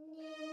Ġejjin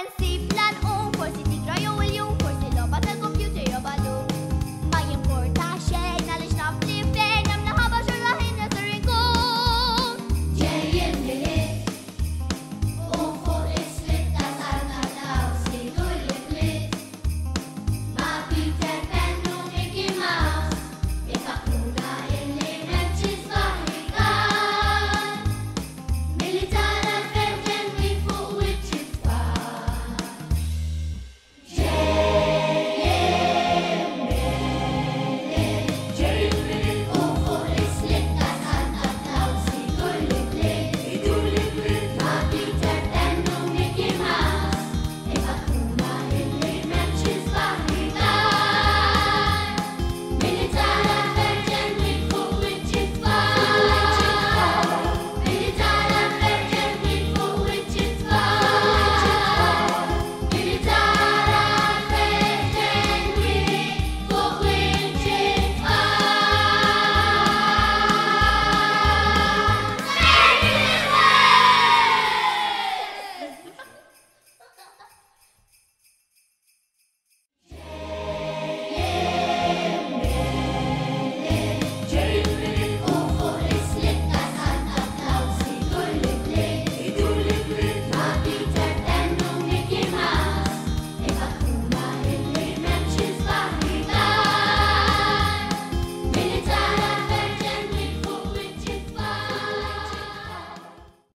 vencí.